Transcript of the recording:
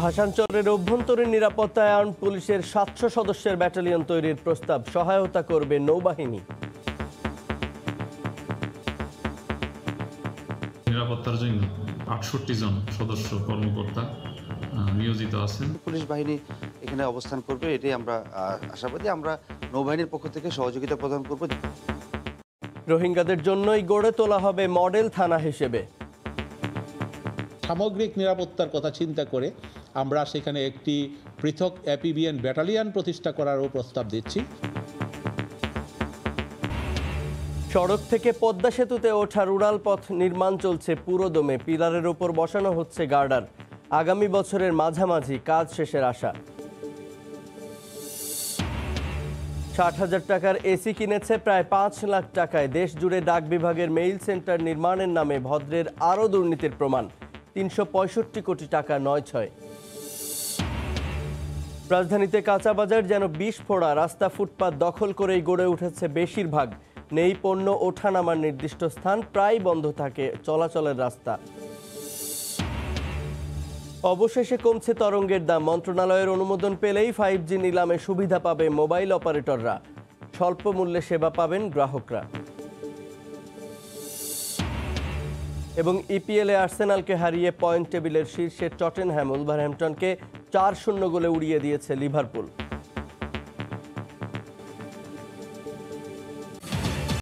ভাষাঞ্চলের অভ্যন্তরীণ নিরাপত্তায় আর্ম পুলিশের সাতশো সদস্যের ব্যাটালিয়ন তৈরির প্রস্তাব সহায়তা করবে নৌবাহিনী। নিরাপত্তার জন্য আটষট্টি জন সদস্য কর্মকর্তা নিয়োজিত আছেন। পুলিশ বাহিনী এখানে অবস্থান করবে এটাই আমরা আশাবাদী। আমরা নৌবাহিনীর পক্ষ থেকে সহযোগিতা প্রদান করব। রোহিঙ্গাদের জন্যই গড়ে তোলা হবে মডেল থানা হিসেবে। সামগ্রিক নিরাপত্তার কথা চিন্তা করে আমরা সেখানে একটি পৃথক অ্যাপিবিএন ব্যাটালিয়ান প্রতিষ্ঠা করারও প্রস্তাব দিচ্ছি। সড়ক থেকে পদ্মা সেতুতে ওঠার উড়াল পথ নির্মাণ চলছে পুরোদমে, পিলারের ওপর বসানো হচ্ছে গার্ডার। আগামী বছরের মাঝামাঝি কাজ শেষের আশা। ষাট হাজার টাকার এসি কিনেছে প্রায় পাঁচ লাখ টাকায়। দেশ জুড়ে ডাক বিভাগের মেইল সেন্টার নির্মাণের নামে ভদ্রের আরও দুর্নীতির প্রমাণ। তিনশো পঁয়ষট্টি কোটি টাকা নয় ছয়। রাজধানীতে কাঁচা বাজার যেন বিষ ফোড়া, রাস্তা ফুটপাত দখল করেই গড়ে উঠেছে বেশিরভাগ। নেই পণ্য ওঠানামার নির্দিষ্ট স্থান, প্রায় বন্ধ থাকে চলাচলের রাস্তা। অবশেষে কমছে তরঙ্গের দাম। মন্ত্রণালয়ের অনুমোদন পেলেই ফাইভ জি নিলামে সুবিধা পাবে মোবাইল অপারেটররা। স্বল্প মূল্যে সেবা পাবেন গ্রাহকরা। এবং ইপিএলে আর্সেনালকে হারিয়ে পয়েন্ট টেবিলের শীর্ষে টটেনহ্যাম উলভারহ্যাম্পটনকে চার শূন্য গোলে উড়িয়ে দিয়েছে লিভারপুল।